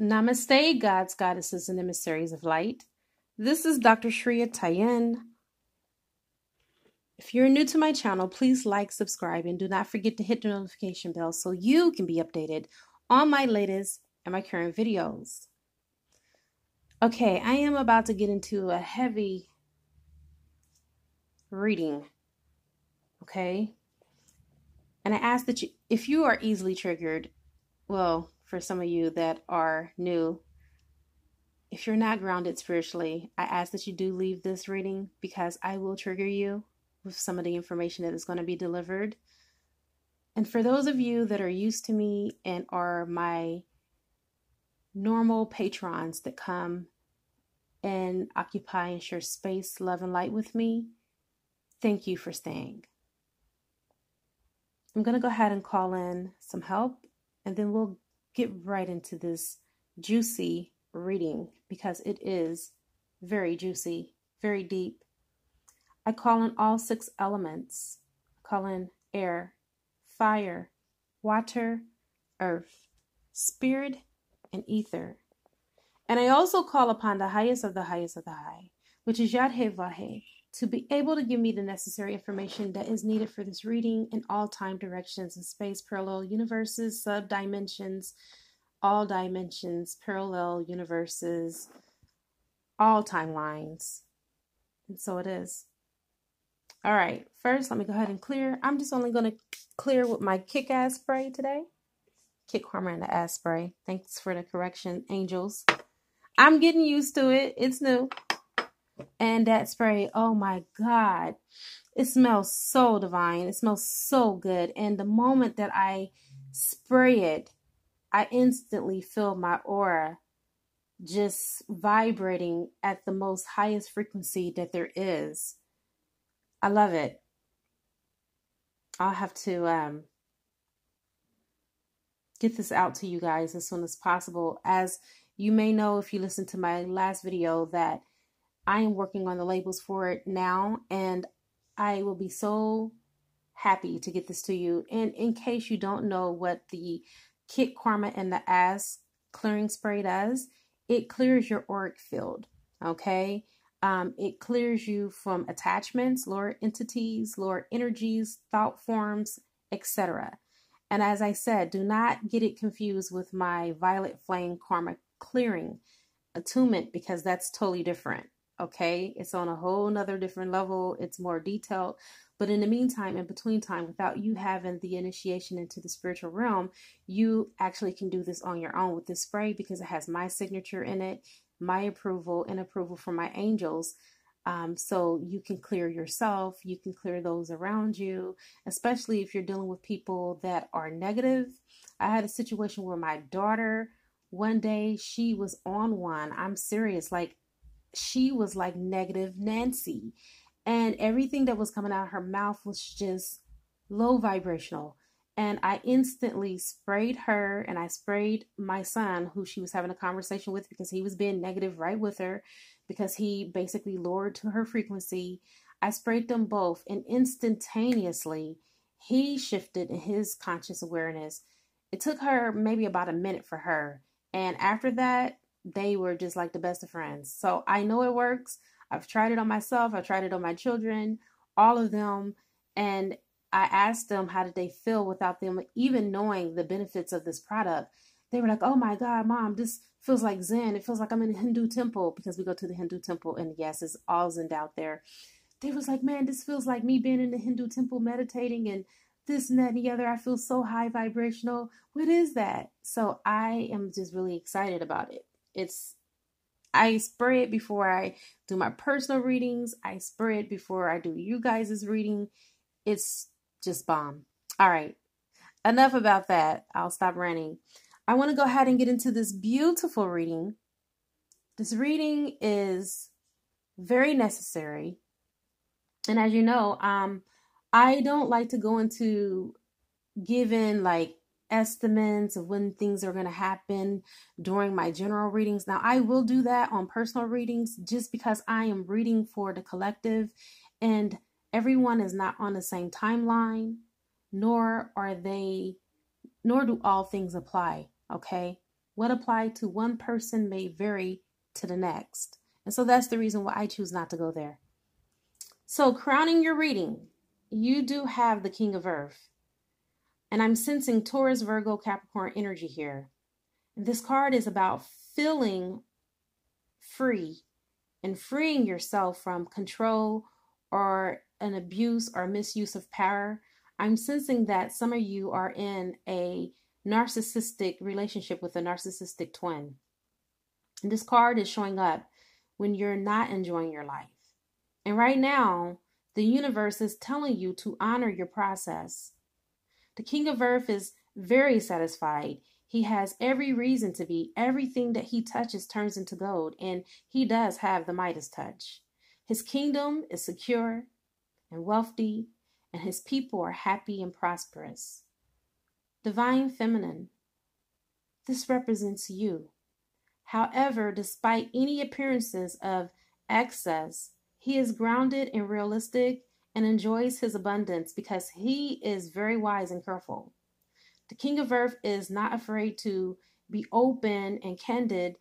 Namaste, gods, goddesses, and emissaries of light. This is Dr. Shriya Tajen. If you're new to my channel, please like, subscribe, and do not forget to hit the notification bell so you can be updated on my latest and my current videos. Okay, I am about to get into a heavy reading. Okay? And I ask that you, if you are easily triggered, well, for some of you that are new, if you're not grounded spiritually, I ask that you do leave this reading because I will trigger you with some of the information that is going to be delivered. And for those of you that are used to me and are my normal patrons that come and occupy and share space, love, and light with me, thank you for staying. I'm going to go ahead and call in some help and then we'll get right into this juicy reading because it is very juicy, very deep. I call in all six elements. I call in air, fire, water, earth, spirit, and ether. And I also call upon the highest of the highest of the high, which is Yad-He to be able to give me the necessary information that is needed for this reading in all time directions and space, parallel universes, sub dimensions, all dimensions, parallel universes, all timelines. And so it is. All right, first let me go ahead and clear. I'm just only going to clear with my kick ass spray today. Kick and the ass spray. Thanks for the correction, angels. I'm getting used to it. It's new. And that spray, oh my God, it smells so divine. It smells so good. And the moment that I spray it, I instantly feel my aura just vibrating at the most highest frequency that there is. I love it. I'll have to um, get this out to you guys as soon as possible. As you may know, if you listen to my last video, that I am working on the labels for it now, and I will be so happy to get this to you. And in case you don't know what the Kit Karma and the Ass clearing spray does, it clears your auric field. Okay. Um, it clears you from attachments, lower entities, lower energies, thought forms, etc. And as I said, do not get it confused with my violet flame karma clearing attunement because that's totally different. Okay, it's on a whole nother different level, it's more detailed. But in the meantime, in between time, without you having the initiation into the spiritual realm, you actually can do this on your own with this spray because it has my signature in it my approval and approval from my angels. Um, so you can clear yourself, you can clear those around you, especially if you're dealing with people that are negative. I had a situation where my daughter, one day, she was on one. I'm serious. Like, she was like negative Nancy. And everything that was coming out of her mouth was just low vibrational. And I instantly sprayed her and I sprayed my son, who she was having a conversation with because he was being negative right with her, because he basically lowered to her frequency. I sprayed them both, and instantaneously, he shifted in his conscious awareness. It took her maybe about a minute for her. And after that, they were just like the best of friends. So I know it works. I've tried it on myself, I've tried it on my children, all of them. And I asked them how did they feel without them even knowing the benefits of this product. They were like, "Oh my God, mom, this feels like Zen. It feels like I'm in a Hindu temple because we go to the Hindu temple, and yes, it's all Zen out there." They was like, "Man, this feels like me being in the Hindu temple meditating and this and that and the other. I feel so high vibrational. What is that?" So I am just really excited about it. It's I spray it before I do my personal readings. I spray it before I do you guys' reading. It's just bomb. All right. Enough about that. I'll stop ranting. I want to go ahead and get into this beautiful reading. This reading is very necessary. And as you know, um, I don't like to go into giving like estimates of when things are going to happen during my general readings. Now, I will do that on personal readings just because I am reading for the collective and everyone is not on the same timeline, nor are they, nor do all things apply. Okay. What applied to one person may vary to the next. And so that's the reason why I choose not to go there. So, crowning your reading, you do have the King of Earth. And I'm sensing Taurus, Virgo, Capricorn energy here. This card is about feeling free and freeing yourself from control or an abuse or misuse of power. I'm sensing that some of you are in a narcissistic relationship with a narcissistic twin. And this card is showing up when you're not enjoying your life. And right now, the universe is telling you to honor your process. The King of Earth is very satisfied. He has every reason to be. Everything that he touches turns into gold, and he does have the Midas touch. His kingdom is secure and wealthy, and his people are happy and prosperous. Divine Feminine, this represents you. However, despite any appearances of excess, he is grounded and realistic and enjoys his abundance because he is very wise and careful. The King of Earth is not afraid to be open and candid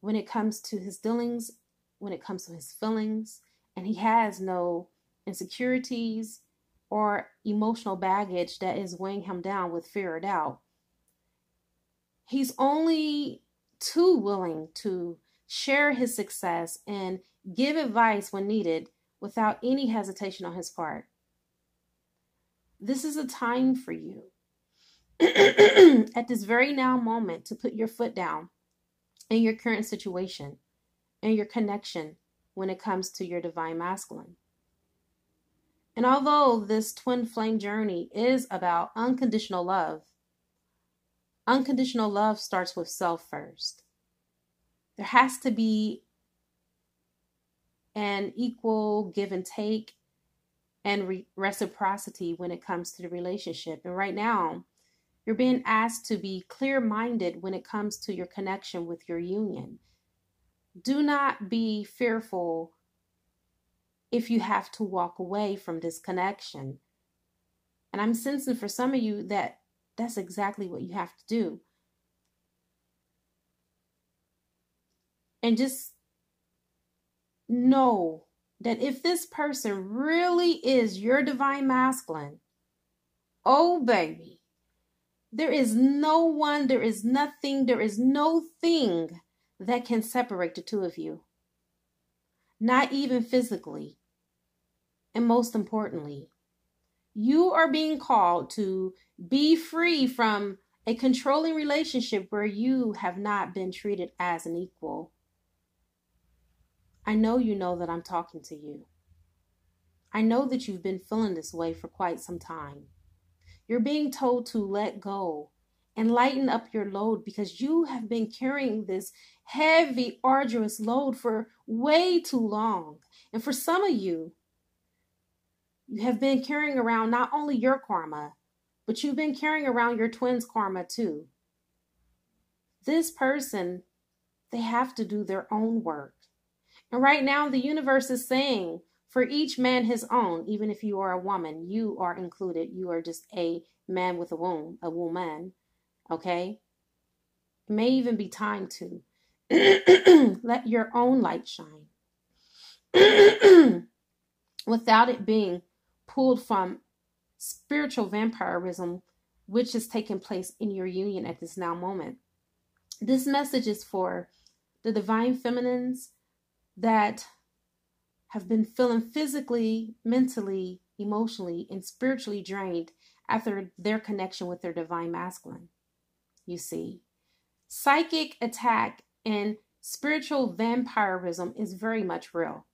when it comes to his dealings, when it comes to his feelings, and he has no insecurities or emotional baggage that is weighing him down with fear or doubt. He's only too willing to share his success and give advice when needed without any hesitation on his part. This is a time for you at this very now moment to put your foot down in your current situation and your connection when it comes to your divine masculine. And although this twin flame journey is about unconditional love, unconditional love starts with self first. There has to be an equal give and take and re- reciprocity when it comes to the relationship. And right now, you're being asked to be clear minded when it comes to your connection with your union. Do not be fearful if you have to walk away from this connection. And I'm sensing for some of you that that's exactly what you have to do. And just know that if this person really is your divine masculine, oh baby, there is no one, there is nothing, there is no thing that can separate the two of you. Not even physically. And most importantly, you are being called to be free from a controlling relationship where you have not been treated as an equal. I know you know that I'm talking to you. I know that you've been feeling this way for quite some time. You're being told to let go and lighten up your load because you have been carrying this heavy, arduous load for way too long. And for some of you, you have been carrying around not only your karma, but you've been carrying around your twin's karma too. This person, they have to do their own work. And right now, the universe is saying, for each man his own, even if you are a woman, you are included. You are just a man with a womb, a woman. Okay? It may even be time to let your own light shine without it being pulled from spiritual vampirism, which is taking place in your union at this now moment. This message is for the divine feminines that have been feeling physically, mentally, emotionally, and spiritually drained after their connection with their divine masculine. You see, psychic attack and spiritual vampirism is very much real.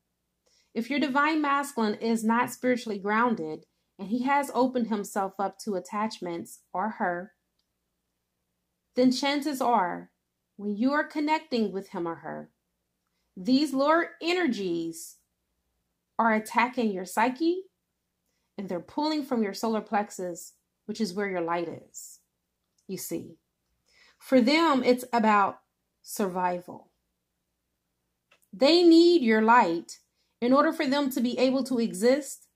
If your divine masculine is not spiritually grounded and he has opened himself up to attachments or her, then chances are when you are connecting with him or her, these lower energies are attacking your psyche and they're pulling from your solar plexus, which is where your light is. You see, for them, it's about survival. They need your light in order for them to be able to exist,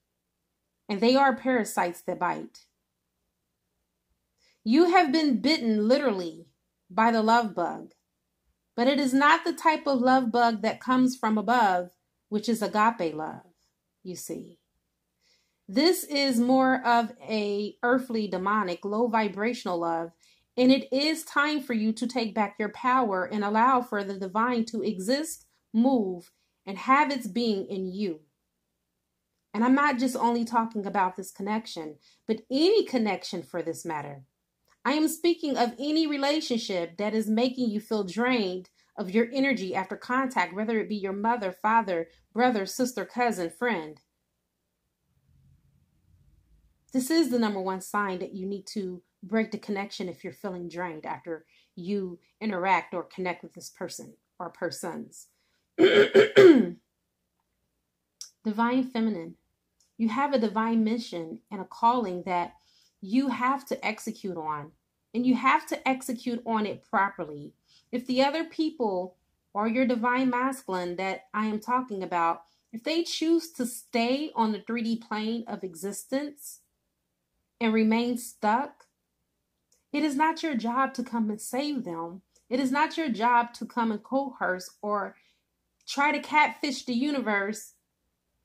and they are parasites that bite. You have been bitten literally by the love bug. But it is not the type of love bug that comes from above, which is agape love, you see. This is more of a earthly, demonic, low vibrational love, and it is time for you to take back your power and allow for the divine to exist, move, and have its being in you. And I'm not just only talking about this connection, but any connection for this matter. I am speaking of any relationship that is making you feel drained of your energy after contact, whether it be your mother, father, brother, sister, cousin, friend. This is the number one sign that you need to break the connection if you're feeling drained after you interact or connect with this person or persons. divine feminine. You have a divine mission and a calling that you have to execute on, and you have to execute on it properly. If the other people or your divine masculine that I am talking about, if they choose to stay on the 3D plane of existence, and remain stuck, it is not your job to come and save them. It is not your job to come and coerce or try to catfish the universe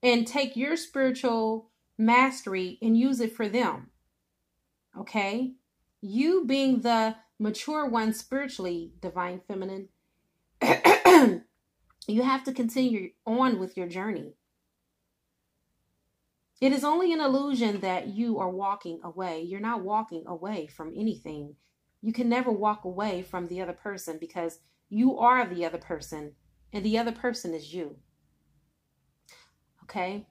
and take your spiritual mastery and use it for them. Okay? You being the mature one spiritually, divine feminine, you have to continue on with your journey. It is only an illusion that you are walking away. You're not walking away from anything. You can never walk away from the other person because you are the other person and the other person is you. Okay?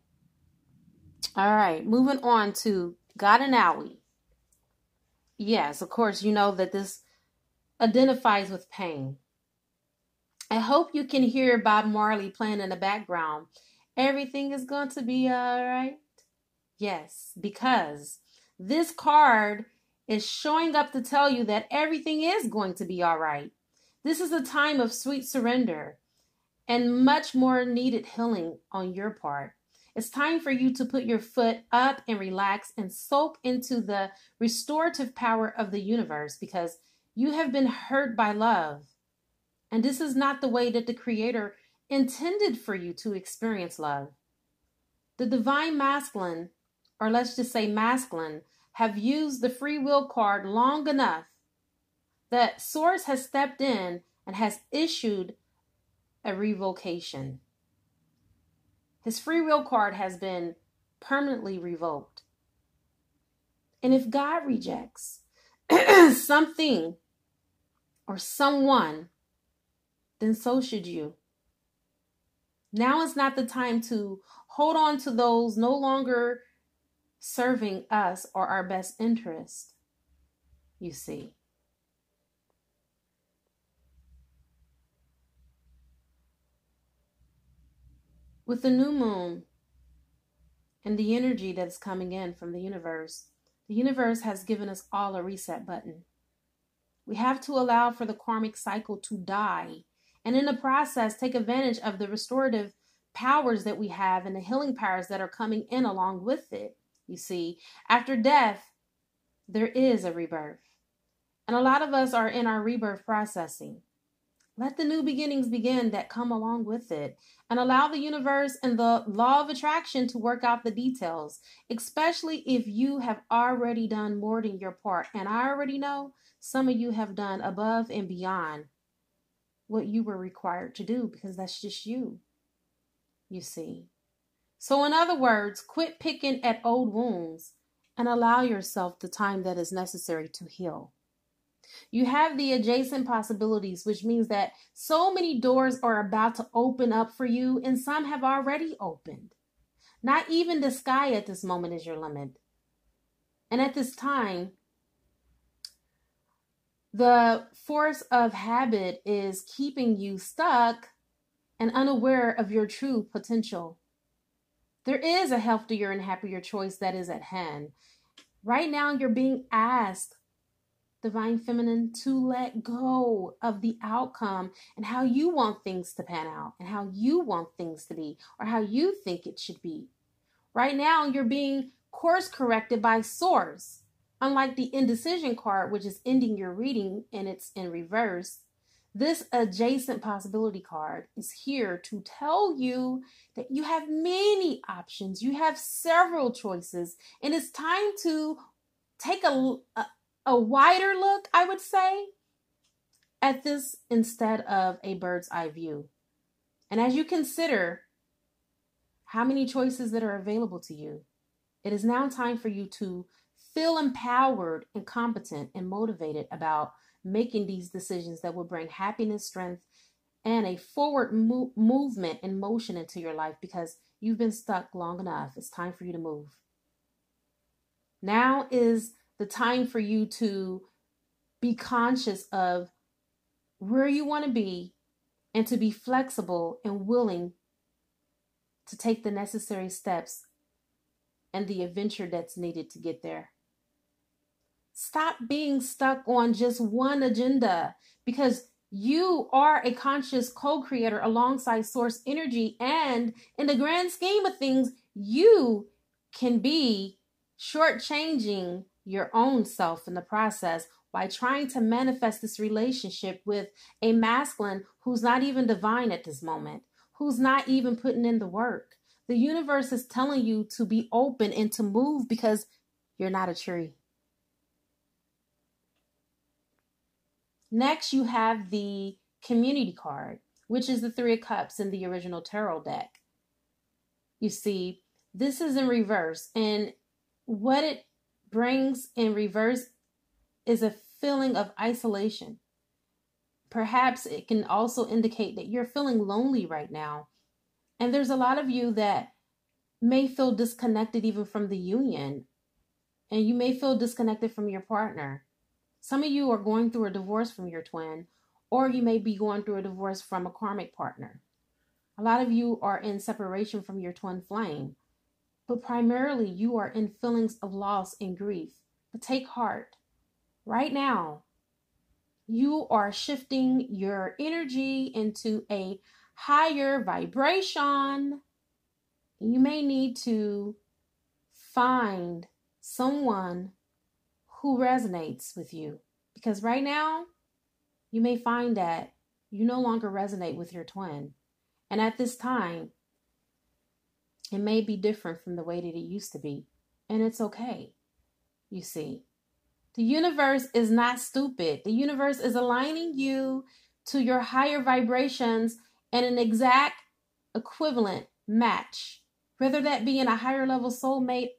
All right, moving on to Gadanawi. Yes, of course, you know that this identifies with pain. I hope you can hear Bob Marley playing in the background. Everything is going to be all right. Yes, because this card is showing up to tell you that everything is going to be all right. This is a time of sweet surrender and much more needed healing on your part. It's time for you to put your foot up and relax and soak into the restorative power of the universe because you have been hurt by love. And this is not the way that the Creator intended for you to experience love. The divine masculine or let's just say masculine, have used the free will card long enough that Source has stepped in and has issued a revocation. His free will card has been permanently revoked. And if God rejects something or someone, then so should you. Now is not the time to hold on to those no longer serving us or our best interest, you see. With the new moon and the energy that is coming in from the universe, the universe has given us all a reset button. We have to allow for the karmic cycle to die and in the process take advantage of the restorative powers that we have and the healing powers that are coming in along with it. You see, after death, there is a rebirth. And a lot of us are in our rebirth processing. Let the new beginnings begin that come along with it and allow the universe and the law of attraction to work out the details, especially if you have already done more than your part. And I already know some of you have done above and beyond what you were required to do because that's just you. You see. So, in other words, quit picking at old wounds and allow yourself the time that is necessary to heal. You have the adjacent possibilities, which means that so many doors are about to open up for you, and some have already opened. Not even the sky at this moment is your limit. And at this time, the force of habit is keeping you stuck and unaware of your true potential. There is a healthier and happier choice that is at hand. Right now, you're being asked, Divine Feminine, to let go of the outcome and how you want things to pan out and how you want things to be or how you think it should be. Right now, you're being course corrected by Source Unlike the indecision card, which is ending your reading and it's in reverse, this adjacent possibility card is here to tell you that you have many options, you have several choices, and it's time to take a, a, a wider look, I would say, at this instead of a bird's eye view. And as you consider how many choices that are available to you, it is now time for you to feel empowered and competent and motivated about making these decisions that will bring happiness, strength, and a forward mo- movement and motion into your life because you've been stuck long enough. It's time for you to move. Now is the time for you to be conscious of where you want to be and to be flexible and willing to take the necessary steps and the adventure that's needed to get there. Stop being stuck on just one agenda because you are a conscious co creator alongside source energy. And in the grand scheme of things, you can be shortchanging your own self in the process by trying to manifest this relationship with a masculine who's not even divine at this moment, who's not even putting in the work. The universe is telling you to be open and to move because you're not a tree. Next, you have the community card, which is the Three of Cups in the original tarot deck. You see, this is in reverse, and what it brings in reverse is a feeling of isolation. Perhaps it can also indicate that you're feeling lonely right now. And there's a lot of you that may feel disconnected even from the union, and you may feel disconnected from your partner. Some of you are going through a divorce from your twin, or you may be going through a divorce from a karmic partner. A lot of you are in separation from your twin flame, but primarily you are in feelings of loss and grief. But take heart. Right now, you are shifting your energy into a higher vibration. You may need to find someone who resonates with you. Because right now, you may find that you no longer resonate with your twin. And at this time, it may be different from the way that it used to be. And it's okay. You see, the universe is not stupid. The universe is aligning you to your higher vibrations and an exact equivalent match, whether that be in a higher level soulmate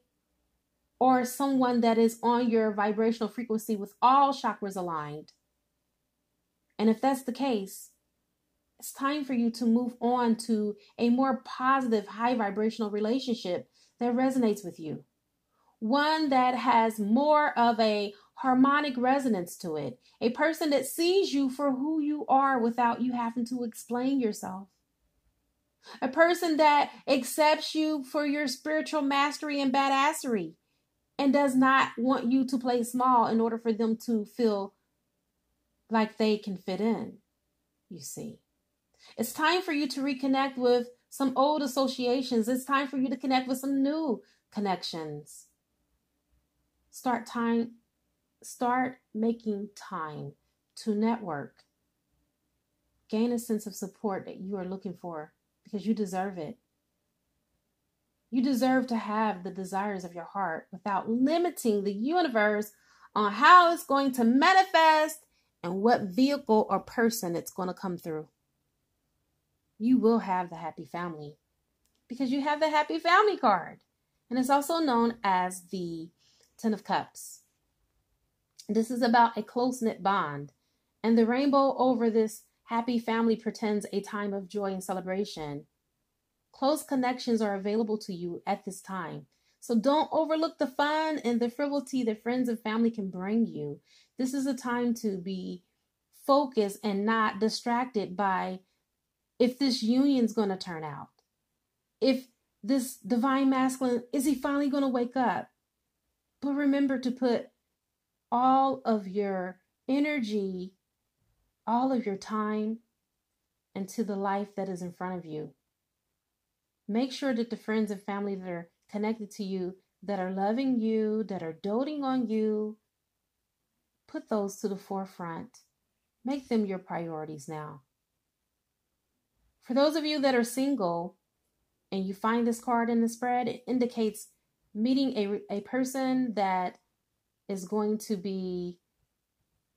or someone that is on your vibrational frequency with all chakras aligned. And if that's the case, it's time for you to move on to a more positive, high vibrational relationship that resonates with you. One that has more of a harmonic resonance to it. A person that sees you for who you are without you having to explain yourself. A person that accepts you for your spiritual mastery and badassery and does not want you to play small in order for them to feel like they can fit in. You see, it's time for you to reconnect with some old associations. It's time for you to connect with some new connections. Start time start making time to network. Gain a sense of support that you are looking for because you deserve it. You deserve to have the desires of your heart without limiting the universe on how it's going to manifest and what vehicle or person it's going to come through. You will have the happy family because you have the happy family card. And it's also known as the Ten of Cups. This is about a close knit bond. And the rainbow over this happy family pretends a time of joy and celebration. Close connections are available to you at this time. So don't overlook the fun and the frivolity that friends and family can bring you. This is a time to be focused and not distracted by if this union's going to turn out. If this divine masculine, is he finally going to wake up? But remember to put all of your energy, all of your time into the life that is in front of you. Make sure that the friends and family that are connected to you, that are loving you, that are doting on you, put those to the forefront. Make them your priorities now. For those of you that are single and you find this card in the spread, it indicates meeting a, a person that is going to be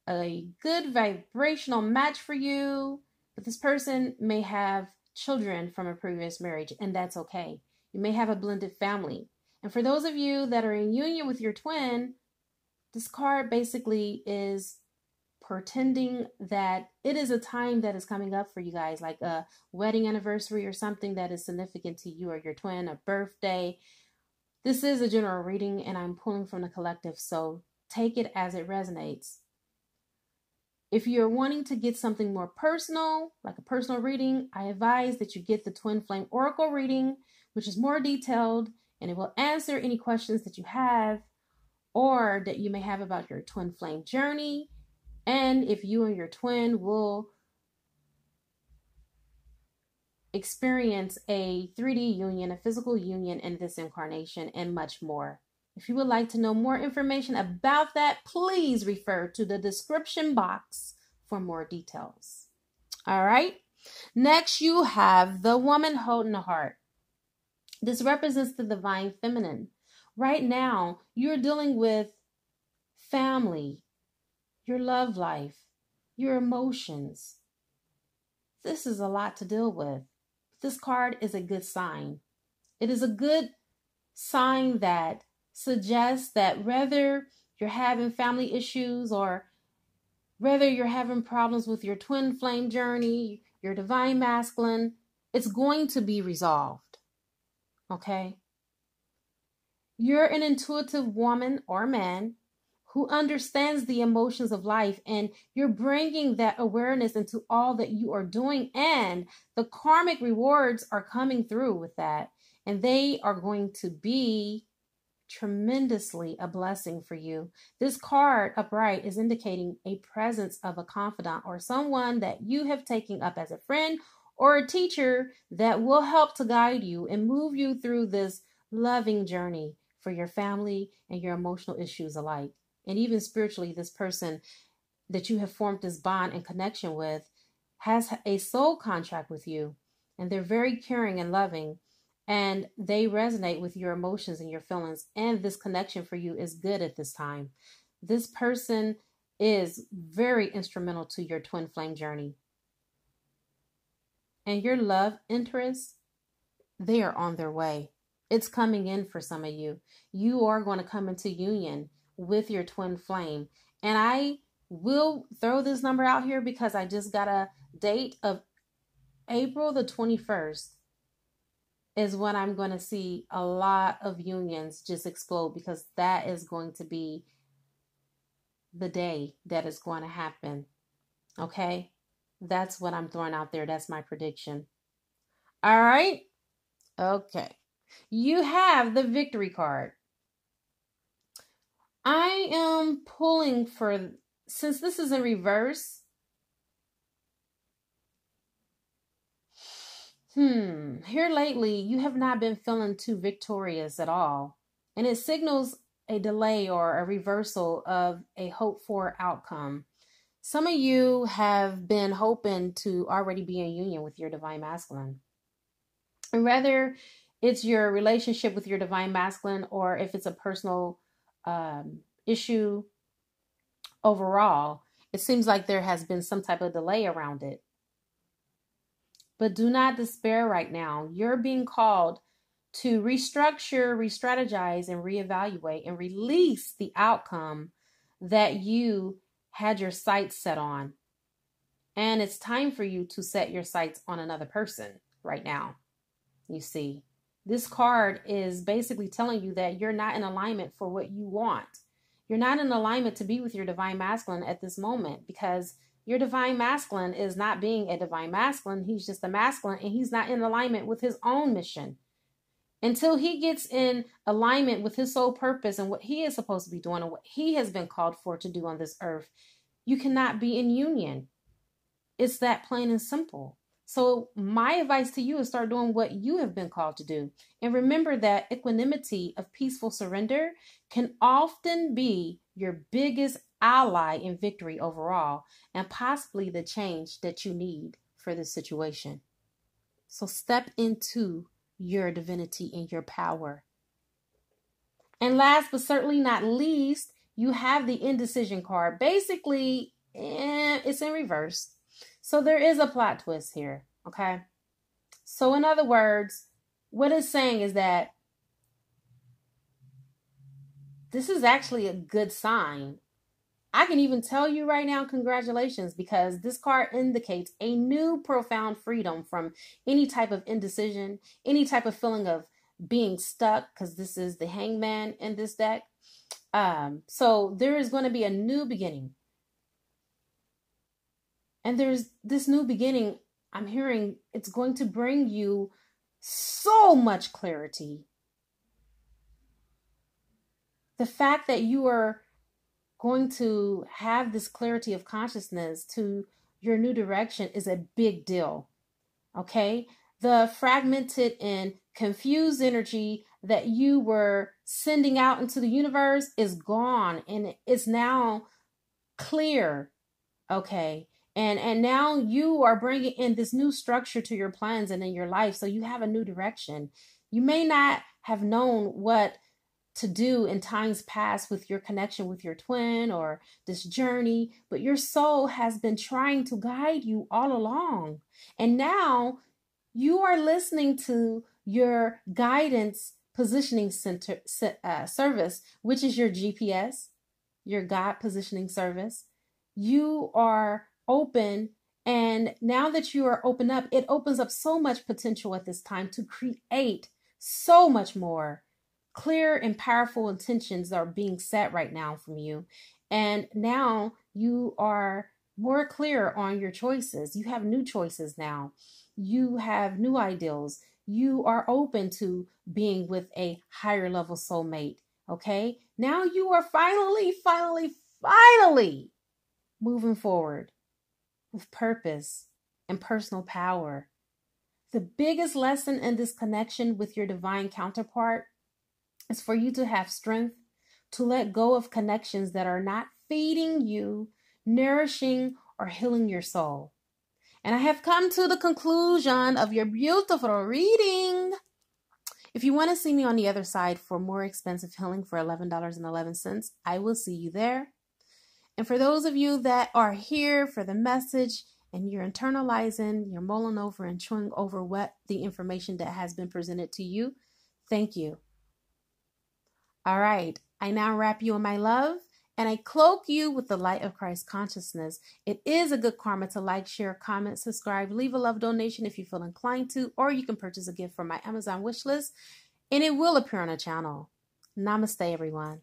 a good vibrational match for you, but this person may have children from a previous marriage, and that's okay. You may have a blended family. And for those of you that are in union with your twin, this card basically is pretending that it is a time that is coming up for you guys, like a wedding anniversary or something that is significant to you or your twin, a birthday. This is a general reading, and I'm pulling from the collective, so take it as it resonates. If you're wanting to get something more personal, like a personal reading, I advise that you get the Twin Flame Oracle reading, which is more detailed and it will answer any questions that you have or that you may have about your twin flame journey. And if you and your twin will experience a 3D union, a physical union in this incarnation, and much more. If you would like to know more information about that, please refer to the description box for more details. All right. Next, you have the woman holding the heart. This represents the divine feminine. Right now, you're dealing with family, your love life, your emotions. This is a lot to deal with. This card is a good sign. It is a good sign that suggests that whether you're having family issues or whether you're having problems with your twin flame journey, your divine masculine, it's going to be resolved. Okay? You're an intuitive woman or man who understands the emotions of life, and you're bringing that awareness into all that you are doing, and the karmic rewards are coming through with that, and they are going to be tremendously a blessing for you. This card upright is indicating a presence of a confidant or someone that you have taken up as a friend or a teacher that will help to guide you and move you through this loving journey for your family and your emotional issues alike. And even spiritually, this person that you have formed this bond and connection with has a soul contract with you, and they're very caring and loving, and they resonate with your emotions and your feelings. And this connection for you is good at this time. This person is very instrumental to your twin flame journey and your love interests, they are on their way. It's coming in for some of you. You are going to come into union with your twin flame. And I will throw this number out here because I just got a date of April the 21st is when I'm going to see a lot of unions just explode because that is going to be the day that is going to happen. Okay? That's what I'm throwing out there. That's my prediction. All right. Okay. You have the victory card. I am pulling for, since this is in reverse, hmm, here lately you have not been feeling too victorious at all. And it signals a delay or a reversal of a hoped for outcome. Some of you have been hoping to already be in union with your divine masculine. And whether it's your relationship with your divine masculine or if it's a personal um, issue overall, it seems like there has been some type of delay around it. But do not despair right now. You're being called to restructure, re strategize, and reevaluate and release the outcome that you had your sights set on. And it's time for you to set your sights on another person right now. You see, this card is basically telling you that you're not in alignment for what you want. You're not in alignment to be with your divine masculine at this moment because your divine masculine is not being a divine masculine. He's just a masculine and he's not in alignment with his own mission until he gets in alignment with his sole purpose and what he is supposed to be doing and what he has been called for to do on this earth, you cannot be in union. It's that plain and simple. So, my advice to you is start doing what you have been called to do. And remember that equanimity of peaceful surrender can often be your biggest ally in victory overall and possibly the change that you need for this situation. So step into your divinity and your power. And last but certainly not least, you have the indecision card. Basically, eh, it's in reverse. So there is a plot twist here, okay? So, in other words, what it's saying is that this is actually a good sign. I can even tell you right now, congratulations, because this card indicates a new profound freedom from any type of indecision, any type of feeling of being stuck, because this is the hangman in this deck. Um, so there is going to be a new beginning. And there's this new beginning, I'm hearing it's going to bring you so much clarity. The fact that you are going to have this clarity of consciousness to your new direction is a big deal. Okay? The fragmented and confused energy that you were sending out into the universe is gone and it's now clear. Okay? And and now you are bringing in this new structure to your plans and in your life so you have a new direction. You may not have known what to do in times past with your connection with your twin or this journey, but your soul has been trying to guide you all along. And now you are listening to your guidance positioning center uh, service, which is your GPS, your God positioning service. You are open. And now that you are open up, it opens up so much potential at this time to create so much more clear and powerful intentions are being set right now from you. And now you are more clear on your choices. You have new choices now. You have new ideals. You are open to being with a higher level soulmate. Okay. Now you are finally, finally, finally moving forward with purpose and personal power. The biggest lesson in this connection with your divine counterpart is for you to have strength to let go of connections that are not feeding you, nourishing, or healing your soul. And I have come to the conclusion of your beautiful reading. If you want to see me on the other side for more expensive healing for $11.11, I will see you there. And for those of you that are here for the message and you're internalizing, you're mulling over and chewing over what the information that has been presented to you, thank you. All right, I now wrap you in my love and I cloak you with the light of Christ consciousness. It is a good karma to like, share, comment, subscribe, leave a love donation if you feel inclined to, or you can purchase a gift from my Amazon wish list and it will appear on the channel. Namaste, everyone.